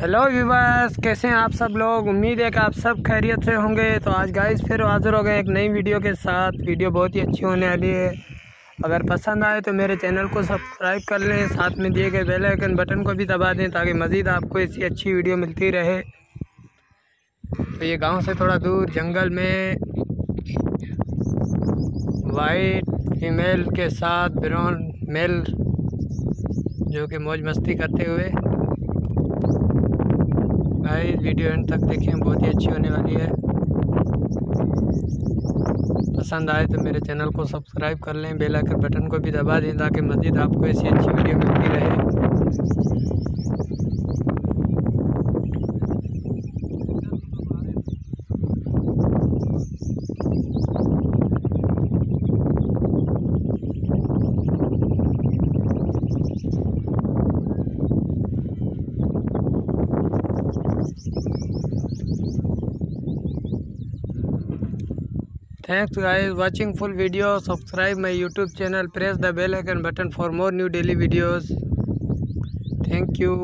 Hello viewers کیسے ہیں آپ سب لوگ امید ہے کہ آپ سب خیریت سے ہوں گے تو آج گائز پھر حاضر ہو گئے ایک نئی ویڈیو کے ساتھ ویڈیو بہت ہی اچھی ہونے والی ہے اگر پسند آئے تو میرے چینل کو سبسکرائب کر لیں ساتھ میں دیے گئے بیل آئکن بٹن کو بھی دبا دیں تاکہ مزید آپ کو ایسی اچھی ویڈیو ملتی رہے تو یہ گاؤں سے تھوڑا دور جنگل میں وائٹ فیمیل کے ساتھ براؤن میل جو کہ موج مستی کرتے ہوئے بھائی ویڈیو اینڈ تک دیکھیں بہت ہی اچھی ہونے والی ہے پسند آئے تو میرے چینل کو سبسکرائب کر لیں بیل کر بٹن کو بھی دبا دیں تاکہ مزید آپ کو ایسی اچھی ویڈیو ملتی رہے Thanks guys watching full video. Subscribe my YouTube channel. Press the bell icon button for more new daily videos. Thank you.